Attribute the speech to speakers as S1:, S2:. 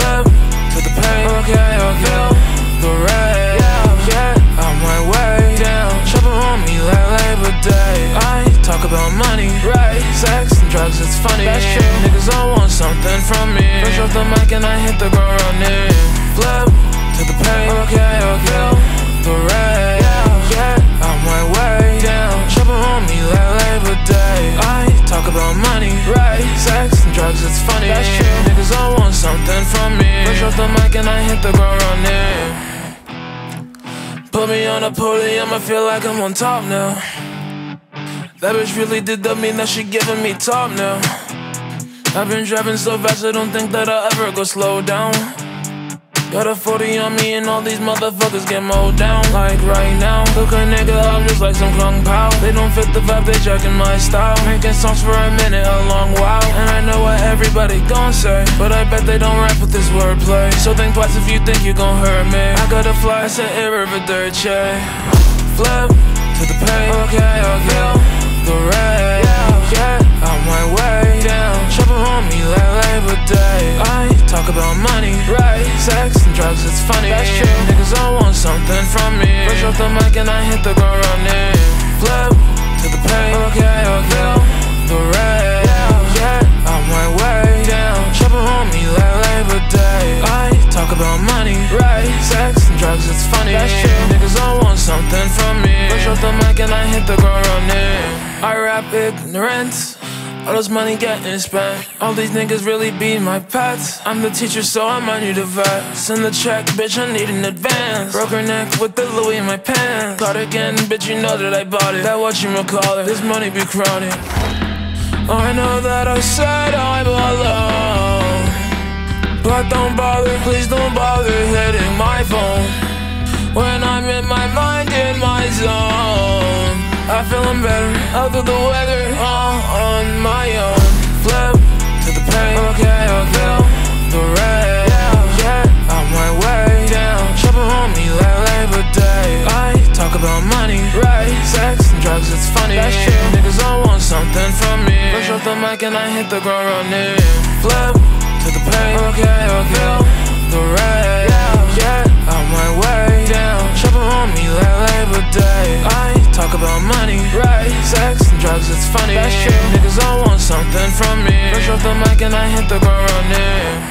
S1: to the pay. Okay, okay. The red, yeah, yeah. On my way down. Shopping on me like Labor Day. I talk about money, right? Sex and drugs, it's funny.
S2: That's true.
S1: Niggas all want something from me. Fresh off the mic and I hit the ground running. Flip to the pay. Okay, okay. The red, yeah, yeah. On my way down. Shopping on me like Labor Day. I talk about money, right? Sex and drugs, it's funny.
S2: That's true.
S1: From me. Fresh off the mic and I hit the ground running. Put me on a podium, I feel like I'm on top now. That bitch really did that mean that she giving me top now. I've been driving so fast, I don't think that I'll ever go slow down. Got a 40 on me and all these motherfuckers get mowed down. Like right now Look a nigga up just like some Kung Pao. They don't fit the vibe, they jacking my style. Making songs for a minute, a long while. And I know what everybody gon' say But I bet they don't rap with this wordplay. So think twice if you think you gon' hurt me. I gotta fly, it's an irreverdice Flip to the pay, okay, okay. The red, yeah, drugs, it's funny.
S2: That's true.
S1: Niggas all want something from me. Fresh off the mic and I hit the ground running. Flip to the pay, okay, okay. The red, yeah, yeah On my way down. Shopping on me like Labor Day. I talk about money, right? Sex and drugs, it's funny.
S2: That's true.
S1: Niggas all want something from me. Fresh off the mic and I hit the ground running. I rap ignorance all this money getting spent. All these niggas really be my pets. I'm the teacher, so I might need a vet. Send the check, bitch, I need an advance. Broke her neck with the Louis in my pants. Caught again, bitch, you know that I bought it. That what you call it. This money be crowded. Oh, I know that I said I'm alone. But don't bother, please don't bother hitting my phone. When I'm in my mind, in my zone. I feeling better, out of the weather, on my own. Flip to the pay, okay, okay. The red, yeah, yeah. On my way down, shopping on me like Labor Day. I talk about money, right? Sex and drugs, it's funny.
S2: That's true.
S1: Niggas all want something from me. Fresh off the mic and I hit the ground running. Flip to the pay, okay, okay. The red, yeah, yeah. On my way down, shopping on me like Labor Day. I talk about money, right? Sex drugs, it's funny. Niggas all want something from me. Fresh off the mic and I hit the ground running.